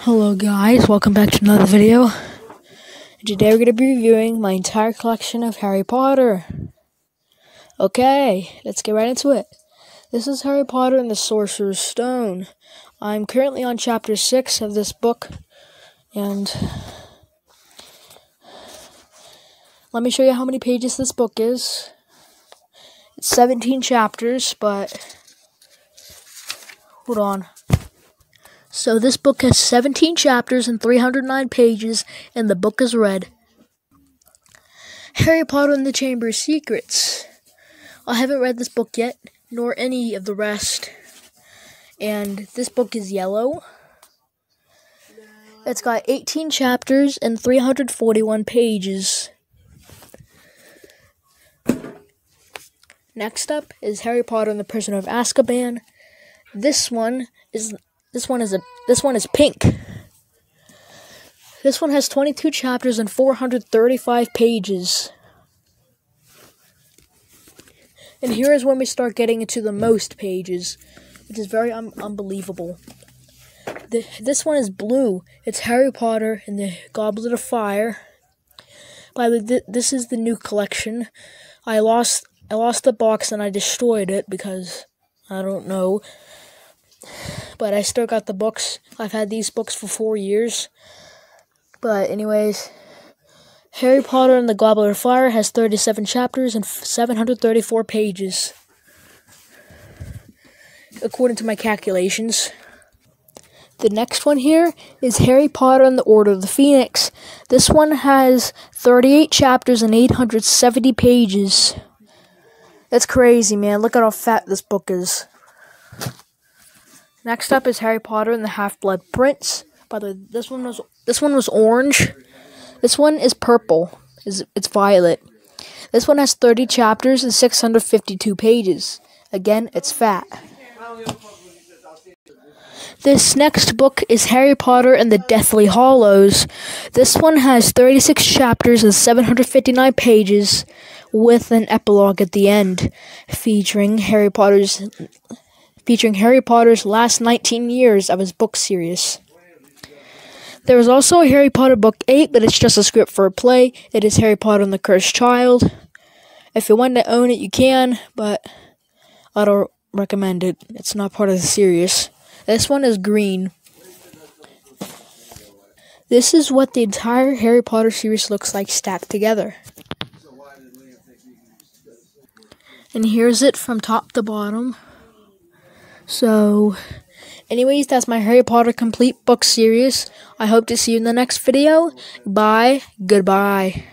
Hello guys, welcome back to another video. Today we're going to be reviewing my entire collection of Harry Potter. Okay, let's get right into it. This is Harry Potter and the Sorcerer's Stone. I'm currently on chapter 6 of this book, and let me show you how many pages this book is. It's 17 chapters, but hold on. So this book has 17 chapters and 309 pages, and the book is red. Harry Potter and the Chamber of Secrets. I haven't read this book yet, nor any of the rest. And this book is yellow. It's got 18 chapters and 341 pages. Next up is Harry Potter and the Prisoner of Azkaban. This one is this one is a this one is pink. This one has 22 chapters and 435 pages. And here is when we start getting into the most pages, which is very un unbelievable. The, this one is blue. It's Harry Potter and the Goblet of Fire. By the th this is the new collection. I lost I lost the box and I destroyed it because I don't know but I still got the books. I've had these books for four years. But, anyways, Harry Potter and the Goblet of Fire has 37 chapters and 734 pages, according to my calculations. The next one here is Harry Potter and the Order of the Phoenix. This one has 38 chapters and 870 pages. That's crazy, man. Look at how fat this book is. Next up is Harry Potter and the Half-Blood Prince. By the way, this one was this one was orange. This one is purple. Is it's violet. This one has 30 chapters and 652 pages. Again, it's fat. This next book is Harry Potter and the Deathly Hallows. This one has 36 chapters and 759 pages with an epilogue at the end featuring Harry Potter's featuring Harry Potter's last 19 years of his book series. There is also a Harry Potter book 8, but it's just a script for a play. It is Harry Potter and the Cursed Child. If you want to own it, you can, but I don't recommend it. It's not part of the series. This one is green. This is what the entire Harry Potter series looks like stacked together. And here's it from top to bottom. So, anyways, that's my Harry Potter complete book series. I hope to see you in the next video. Bye. Goodbye.